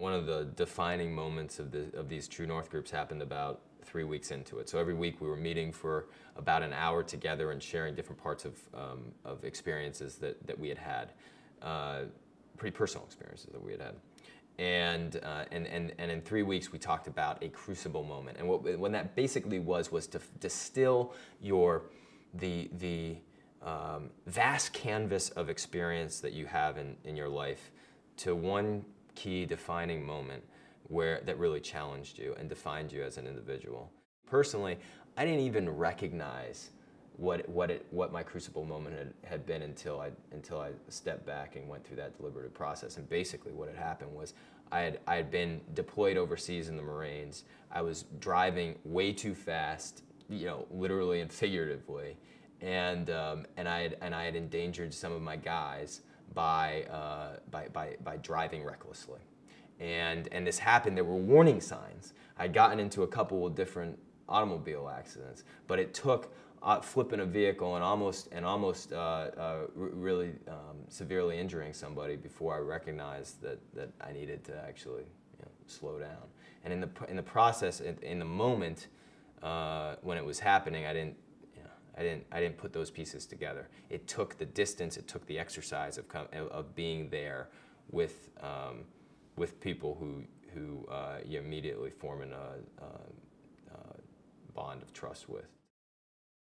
One of the defining moments of, the, of these True North groups happened about three weeks into it. So every week we were meeting for about an hour together and sharing different parts of, um, of experiences that, that we had had, uh, pretty personal experiences that we had had. And, uh, and, and, and in three weeks we talked about a crucible moment. And what, what that basically was was to distill your, the, the um, vast canvas of experience that you have in, in your life to one key defining moment where that really challenged you and defined you as an individual. Personally, I didn't even recognize what what it what my crucible moment had, had been until I until I stepped back and went through that deliberative process. And basically, what had happened was I had I had been deployed overseas in the Marines. I was driving way too fast, you know, literally and figuratively, and um, and I had and I had endangered some of my guys by uh, by, by by driving recklessly and and this happened. There were warning signs. I'd gotten into a couple of different automobile accidents, but it took uh, flipping a vehicle and almost and almost uh, uh, really um, severely injuring somebody before I recognized that that I needed to actually you know, slow down. And in the in the process, in, in the moment uh, when it was happening, I didn't. I didn't, I didn't put those pieces together. It took the distance, it took the exercise of, of being there with, um, with people who, who uh, you immediately form a, a, a bond of trust with.